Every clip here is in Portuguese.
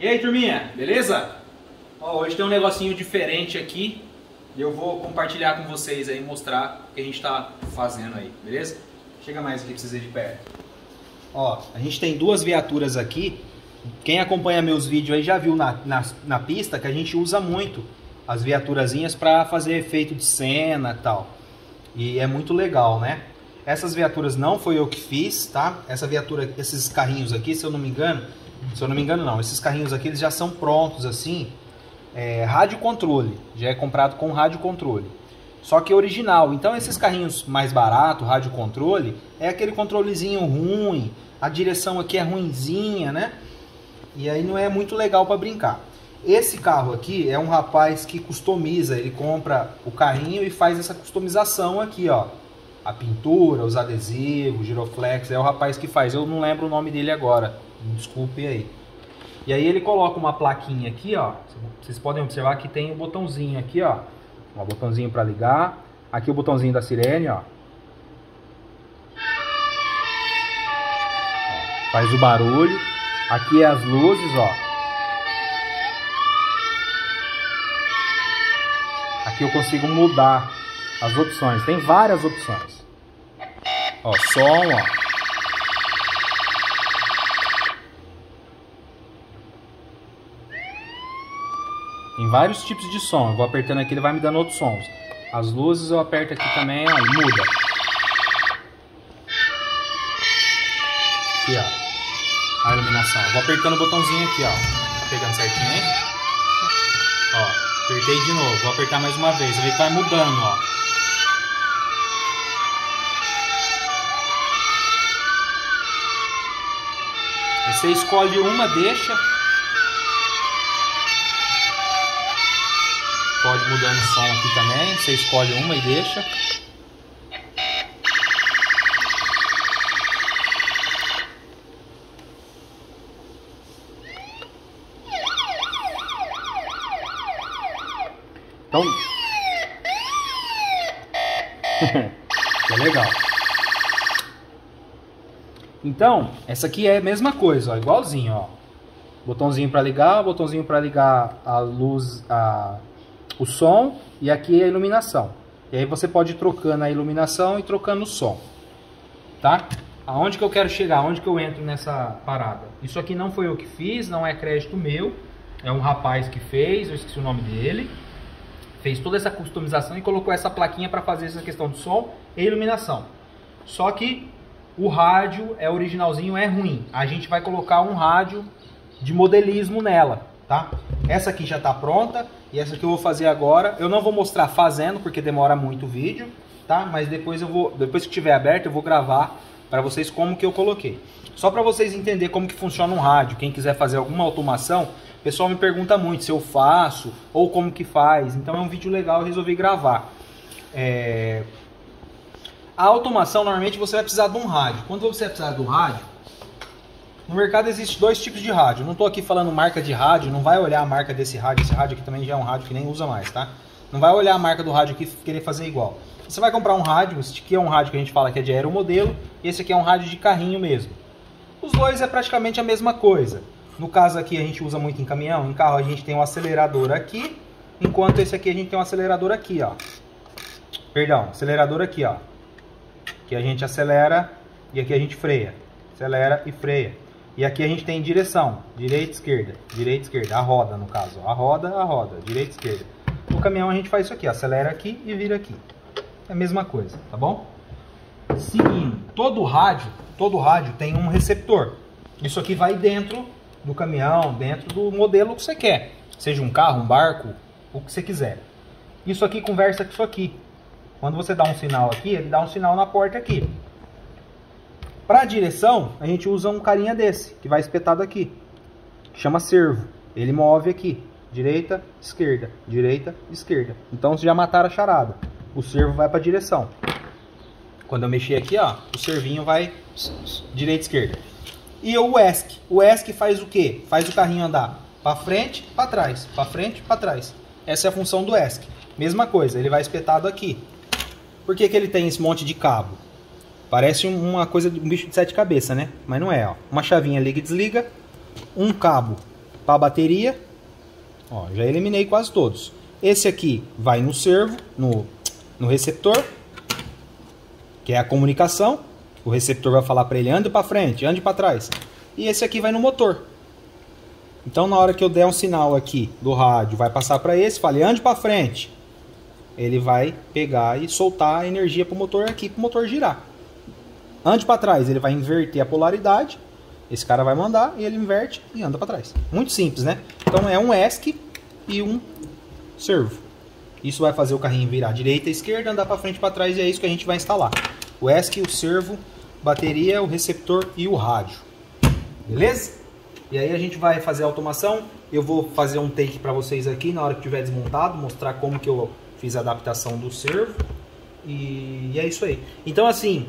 E aí, turminha, beleza? Ó, hoje tem um negocinho diferente aqui e eu vou compartilhar com vocês aí, mostrar o que a gente está fazendo aí, beleza? Chega mais aqui pra vocês de perto. Ó, a gente tem duas viaturas aqui. Quem acompanha meus vídeos aí já viu na, na, na pista que a gente usa muito as viaturazinhas para fazer efeito de cena e tal. E é muito legal, né? Essas viaturas não foi eu que fiz, tá? Essa viatura, esses carrinhos aqui, se eu não me engano, se eu não me engano, não. Esses carrinhos aqui eles já são prontos assim. É, rádio controle. Já é comprado com rádio controle. Só que original. Então esses carrinhos mais barato, rádio controle, é aquele controlezinho ruim. A direção aqui é ruinzinha, né? E aí não é muito legal para brincar. Esse carro aqui é um rapaz que customiza, ele compra o carrinho e faz essa customização aqui, ó. A pintura, os adesivos, giroflex, é o rapaz que faz. Eu não lembro o nome dele agora. Desculpe aí. E aí ele coloca uma plaquinha aqui, ó. Vocês podem observar que tem um botãozinho aqui, ó. Um botãozinho para ligar. Aqui o botãozinho da sirene, ó. Faz o barulho. Aqui é as luzes, ó. Aqui eu consigo mudar as opções. Tem várias opções. Ó, som, ó. Tem vários tipos de som. Eu vou apertando aqui, ele vai me dando outros sons. As luzes eu aperto aqui também, ó, e muda. Aqui, ó. A iluminação. vou apertando o botãozinho aqui, ó. Tá pegando certinho, hein? Ó, apertei de novo. Vou apertar mais uma vez. Que vai mudando, ó. Você escolhe uma, deixa. Mudar no som aqui também. Você escolhe uma e deixa. Então. é legal. Então, essa aqui é a mesma coisa, ó, igualzinho, ó. Botãozinho para ligar, botãozinho para ligar a luz, a o som e aqui a iluminação. E aí você pode ir trocando a iluminação e trocando o som. Tá? Aonde que eu quero chegar? Aonde que eu entro nessa parada? Isso aqui não foi eu que fiz, não é crédito meu. É um rapaz que fez, eu esqueci o nome dele. Fez toda essa customização e colocou essa plaquinha para fazer essa questão de som e iluminação. Só que o rádio é originalzinho, é ruim. A gente vai colocar um rádio de modelismo nela, tá? Essa aqui já está pronta. E essa que eu vou fazer agora, eu não vou mostrar fazendo porque demora muito o vídeo, tá? Mas depois eu vou, depois que tiver aberto, eu vou gravar para vocês como que eu coloquei. Só para vocês entenderem como que funciona um rádio. Quem quiser fazer alguma automação, o pessoal me pergunta muito se eu faço ou como que faz. Então é um vídeo legal, eu resolvi gravar. É... A automação, normalmente você vai precisar de um rádio. Quando você precisar de um rádio, no mercado existe dois tipos de rádio. Não estou aqui falando marca de rádio, não vai olhar a marca desse rádio. Esse rádio aqui também já é um rádio que nem usa mais, tá? Não vai olhar a marca do rádio aqui e querer fazer igual. Você vai comprar um rádio, esse aqui é um rádio que a gente fala que é de aeromodelo, e esse aqui é um rádio de carrinho mesmo. Os dois é praticamente a mesma coisa. No caso aqui a gente usa muito em caminhão, em carro a gente tem um acelerador aqui, enquanto esse aqui a gente tem um acelerador aqui, ó. Perdão, acelerador aqui, ó. Que a gente acelera e aqui a gente freia. Acelera e freia. E aqui a gente tem direção, direita, esquerda, direita, esquerda, a roda no caso, a roda, a roda, direita, esquerda. No caminhão a gente faz isso aqui, acelera aqui e vira aqui. É a mesma coisa, tá bom? Seguindo, todo rádio, todo rádio tem um receptor. Isso aqui vai dentro do caminhão, dentro do modelo que você quer. Seja um carro, um barco, o que você quiser. Isso aqui conversa com isso aqui. Quando você dá um sinal aqui, ele dá um sinal na porta aqui. Para direção, a gente usa um carinha desse, que vai espetado aqui. Chama servo. Ele move aqui. Direita, esquerda, direita, esquerda. Então já mataram a charada. O servo vai para direção. Quando eu mexer aqui, ó, o servinho vai direita, esquerda. E o ESC. O ESC faz o quê? Faz o carrinho andar para frente, para trás, para frente, para trás. Essa é a função do ESC. Mesma coisa, ele vai espetado aqui. Por que, que ele tem esse monte de cabo? Parece uma coisa de um bicho de sete cabeças, né? Mas não é, ó. Uma chavinha liga e desliga, um cabo para a bateria. Ó, já eliminei quase todos. Esse aqui vai no servo, no, no receptor, que é a comunicação. O receptor vai falar para ele, ande para frente, ande para trás. E esse aqui vai no motor. Então na hora que eu der um sinal aqui do rádio, vai passar para esse, fale, ande para frente. Ele vai pegar e soltar a energia para o motor aqui, para o motor girar. Ande para trás, ele vai inverter a polaridade. Esse cara vai mandar e ele inverte e anda para trás. Muito simples, né? Então é um ESC e um servo. Isso vai fazer o carrinho virar direita e esquerda, andar para frente e para trás e é isso que a gente vai instalar. O ESC, o servo, bateria, o receptor e o rádio. Beleza? E aí a gente vai fazer a automação. Eu vou fazer um take para vocês aqui na hora que tiver desmontado, mostrar como que eu fiz a adaptação do servo. E, e é isso aí. Então assim,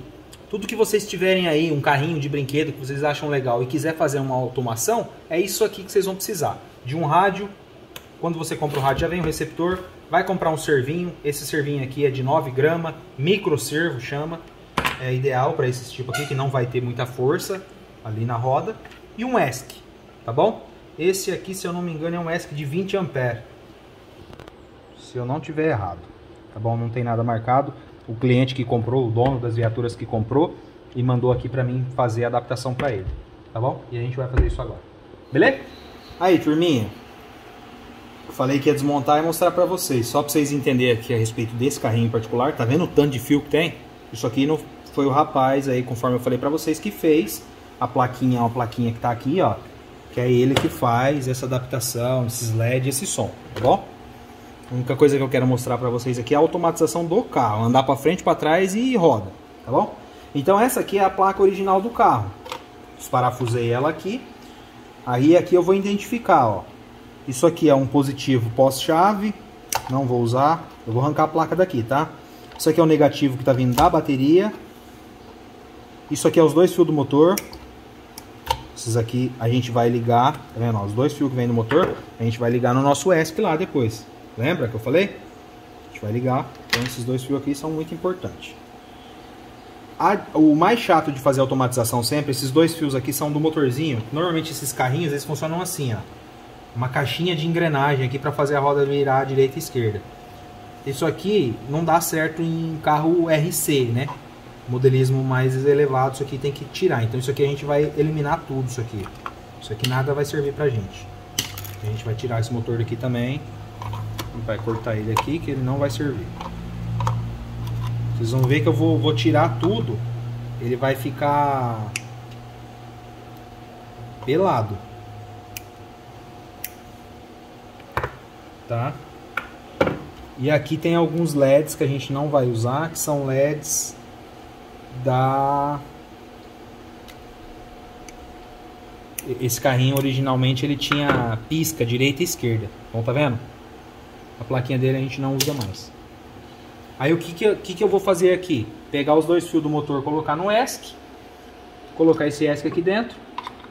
tudo que vocês tiverem aí, um carrinho de brinquedo que vocês acham legal e quiser fazer uma automação, é isso aqui que vocês vão precisar. De um rádio, quando você compra o rádio já vem o receptor, vai comprar um servinho, esse servinho aqui é de 9 gramas, micro servo chama, é ideal para esse tipo aqui que não vai ter muita força ali na roda, e um ESC, tá bom? Esse aqui, se eu não me engano, é um ESC de 20 ampere. Se eu não tiver errado, tá bom? Não tem nada marcado o cliente que comprou, o dono das viaturas que comprou e mandou aqui para mim fazer a adaptação para ele, tá bom? E a gente vai fazer isso agora. Beleza? Aí, turminha. Falei que ia desmontar e mostrar para vocês, só para vocês entenderem aqui a respeito desse carrinho em particular. Tá vendo o tanto de fio que tem? Isso aqui não foi o rapaz aí, conforme eu falei para vocês, que fez a plaquinha, uma plaquinha que tá aqui, ó, que é ele que faz essa adaptação, esses LED, esse som, tá bom? A única coisa que eu quero mostrar para vocês aqui é a automatização do carro. Andar para frente, para trás e roda, tá bom? Então essa aqui é a placa original do carro. Desparafusei ela aqui. Aí aqui eu vou identificar, ó. Isso aqui é um positivo pós-chave. Não vou usar. Eu vou arrancar a placa daqui, tá? Isso aqui é o negativo que está vindo da bateria. Isso aqui é os dois fios do motor. Esses aqui a gente vai ligar, tá vendo? Os dois fios que vem no motor, a gente vai ligar no nosso ESP lá depois. Lembra que eu falei? A gente vai ligar. Então esses dois fios aqui são muito importantes. A, o mais chato de fazer automatização sempre, esses dois fios aqui são do motorzinho. Normalmente esses carrinhos, eles funcionam assim, ó. Uma caixinha de engrenagem aqui para fazer a roda virar à direita e esquerda. Isso aqui não dá certo em carro RC, né? Modelismo mais elevado, isso aqui tem que tirar. Então isso aqui a gente vai eliminar tudo isso aqui. Isso aqui nada vai servir pra gente. A gente vai tirar esse motor daqui também vai cortar ele aqui que ele não vai servir. Vocês vão ver que eu vou, vou tirar tudo. Ele vai ficar pelado. Tá? E aqui tem alguns LEDs que a gente não vai usar, que são LEDs da esse carrinho originalmente ele tinha pisca direita e esquerda. Então tá vendo? A plaquinha dele a gente não usa mais. Aí o que que, que, que eu vou fazer aqui? Pegar os dois fios do motor, colocar no ESC. Colocar esse ESC aqui dentro.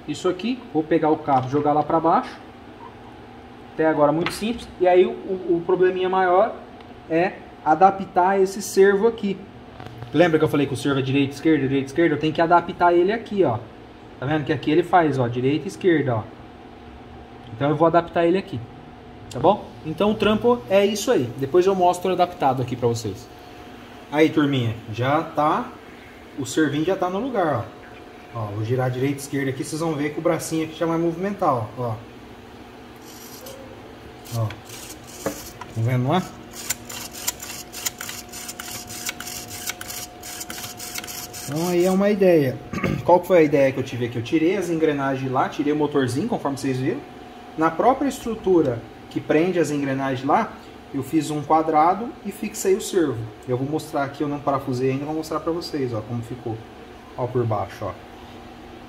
Isso aqui. Vou pegar o cabo, jogar lá para baixo. Até agora muito simples. E aí o, o probleminha maior é adaptar esse servo aqui. Lembra que eu falei que o servo é direita, esquerda, direita, esquerda? Eu tenho que adaptar ele aqui, ó. Tá vendo que aqui ele faz, ó, direita e esquerda, ó. Então eu vou adaptar ele aqui. Tá bom? Então o trampo é isso aí. Depois eu mostro adaptado aqui pra vocês. Aí, turminha, já tá... O servinho já tá no lugar, ó. Ó, vou girar direita e esquerda aqui, vocês vão ver que o bracinho aqui já vai movimentar, ó. Ó. ó. Tá vendo lá? Então aí é uma ideia. Qual foi a ideia que eu tive aqui? Eu tirei as engrenagens lá, tirei o motorzinho, conforme vocês viram. Na própria estrutura que prende as engrenagens lá, eu fiz um quadrado e fixei o servo. Eu vou mostrar aqui, eu não parafusei ainda, vou mostrar para vocês, ó, como ficou. Ó por baixo, ó.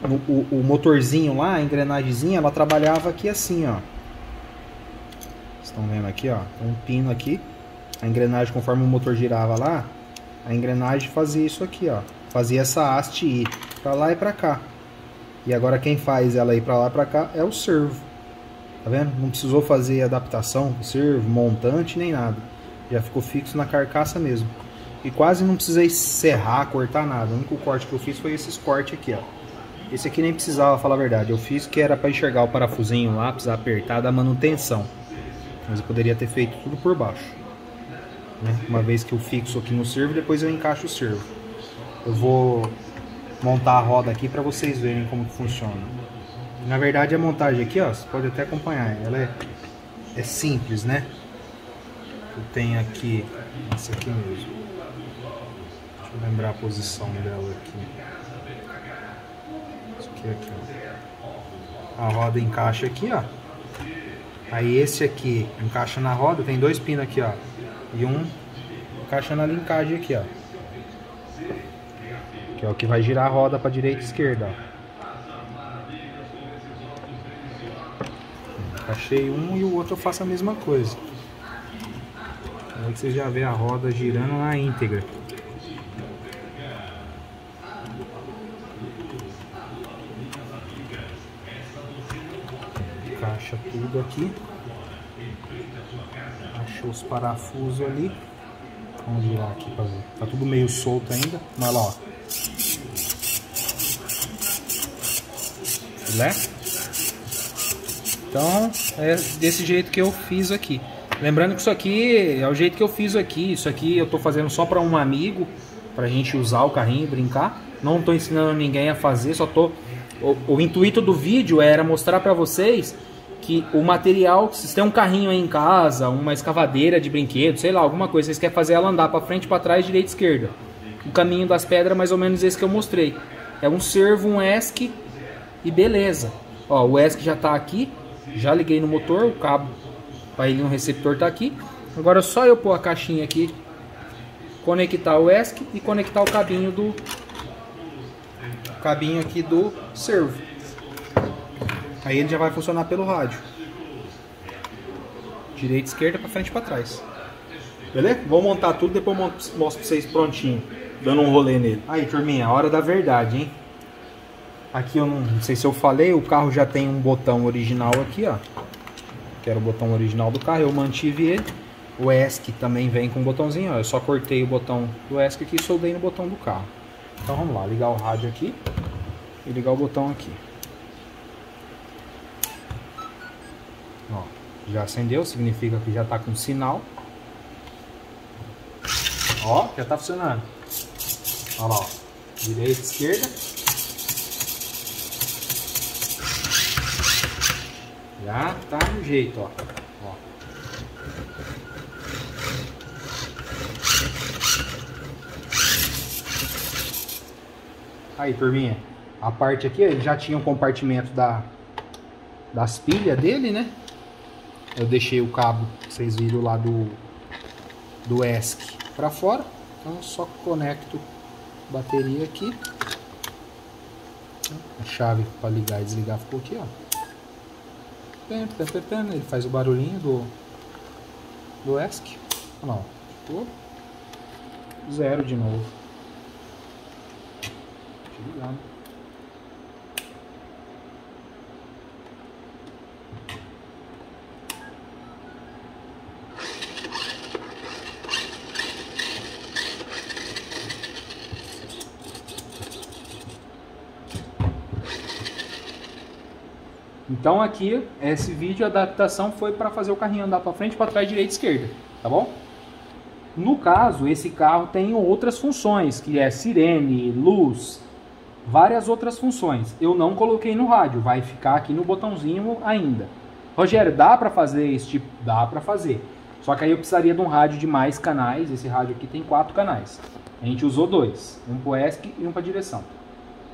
O, o, o, motorzinho lá, a engrenagemzinha, ela trabalhava aqui assim, ó. Estão vendo aqui, ó? Um pino aqui. A engrenagem, conforme o motor girava lá, a engrenagem fazia isso aqui, ó. Fazia essa haste ir para lá e para cá. E agora quem faz ela ir para lá e para cá é o servo. Tá vendo? Não precisou fazer adaptação, servo, montante, nem nada. Já ficou fixo na carcaça mesmo. E quase não precisei serrar, cortar nada. O único corte que eu fiz foi esses cortes aqui, ó. Esse aqui nem precisava, falar a verdade. Eu fiz que era para enxergar o parafusinho lá, precisar apertar da manutenção. Mas eu poderia ter feito tudo por baixo. Né? Uma vez que eu fixo aqui no servo, depois eu encaixo o servo. Eu vou montar a roda aqui para vocês verem como que funciona. Na verdade a montagem aqui, ó, você pode até acompanhar, ela é, é simples, né? Eu tenho aqui, esse aqui mesmo. Deixa eu lembrar a posição dela aqui. Isso aqui, aqui, ó. A roda encaixa aqui, ó. Aí esse aqui encaixa na roda, tem dois pinos aqui, ó. E um encaixa na linkagem aqui, ó. Que é o que vai girar a roda para direita e esquerda, ó. Encaixei um e o outro eu faço a mesma coisa. Aí você já vê a roda girando na íntegra. Encaixa tudo aqui. Achou os parafusos ali. Vamos girar aqui para ver. Tá tudo meio solto ainda. Mas lá, ó. Filé? Então, é desse jeito que eu fiz aqui. Lembrando que isso aqui é o jeito que eu fiz aqui. Isso aqui eu tô fazendo só para um amigo, pra gente usar o carrinho e brincar. Não tô ensinando ninguém a fazer, só tô... O, o intuito do vídeo era mostrar para vocês que o material, se tem um carrinho aí em casa, uma escavadeira de brinquedo, sei lá, alguma coisa, vocês querem fazer ela andar para frente, para trás, direita esquerda. O caminho das pedras é mais ou menos esse que eu mostrei. É um servo, um ESC e beleza. Ó, o ESC já está aqui, já liguei no motor, o cabo para ir no receptor está aqui. Agora é só eu pôr a caixinha aqui, conectar o ESC e conectar o cabinho do cabinho aqui do servo. Aí ele já vai funcionar pelo rádio. Direita, esquerda, para frente e para trás. Beleza? Vou montar tudo, depois mostro pra vocês prontinho. Dando um rolê nele. Aí, turminha, hora da verdade, hein? Aqui eu não, não sei se eu falei, o carro já tem um botão original aqui, ó. Que era o botão original do carro, eu mantive ele. O ESC também vem com um botãozinho, ó. Eu só cortei o botão do ESC aqui e soldei no botão do carro. Então vamos lá, ligar o rádio aqui e ligar o botão aqui. Ó, já acendeu, significa que já está com sinal. Ó, já está funcionando. Olha lá, ó. direita, esquerda. Já tá no jeito, ó. ó. Aí, turminha. A parte aqui, ele já tinha um compartimento da, das pilhas dele, né? Eu deixei o cabo, vocês viram lá do, do ESC para fora. Então só conecto a bateria aqui. A chave para ligar e desligar ficou aqui, ó. Ele faz o barulhinho do, do ESC. Lá, ficou zero de novo. Deixa eu ligar, né? Então aqui, esse vídeo, a adaptação foi para fazer o carrinho andar para frente, para trás, direita e esquerda, tá bom? No caso, esse carro tem outras funções, que é sirene, luz, várias outras funções. Eu não coloquei no rádio, vai ficar aqui no botãozinho ainda. Rogério, dá para fazer esse tipo? Dá para fazer. Só que aí eu precisaria de um rádio de mais canais. Esse rádio aqui tem quatro canais. A gente usou dois, um para o ESC e um para direção.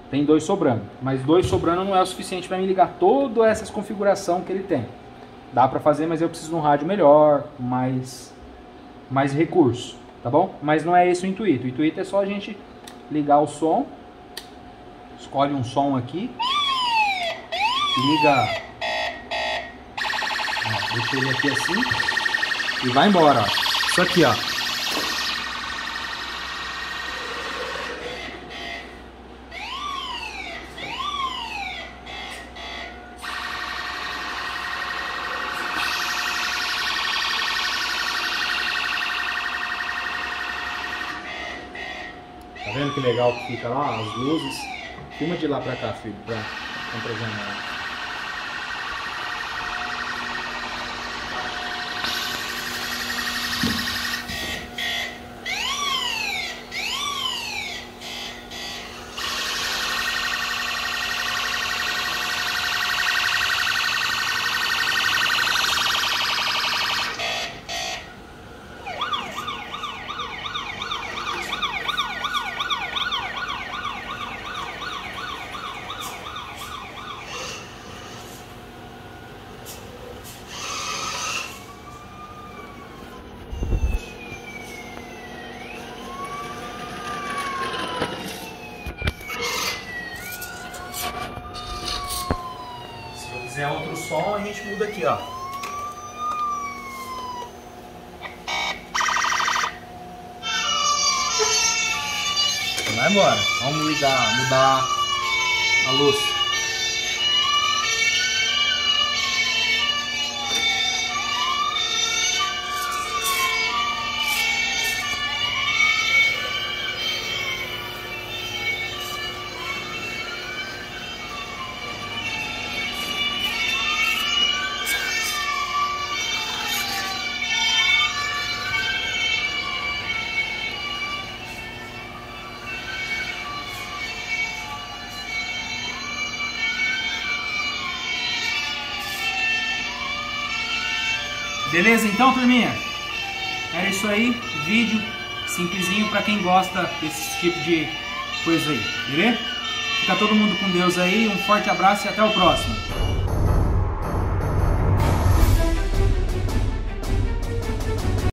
Tem dois sobrando, mas dois sobrando não é o suficiente para me ligar todas essas configurações que ele tem. Dá para fazer, mas eu preciso de um rádio melhor, mais, mais recurso, tá bom? Mas não é esse o intuito. O intuito é só a gente ligar o som, escolhe um som aqui, liga, ó, deixa ele aqui assim e vai embora. Ó. Isso aqui, ó. Que legal que fica lá, as luzes. Filma de lá pra cá, filho, pra contra a janela. quiser outro som, a gente muda aqui, ó. Vai embora. Vamos ligar, mudar a luz. Beleza então, turminha? Era isso aí, vídeo simplesinho para quem gosta desse tipo de coisa aí, beleza? Fica todo mundo com Deus aí, um forte abraço e até o próximo.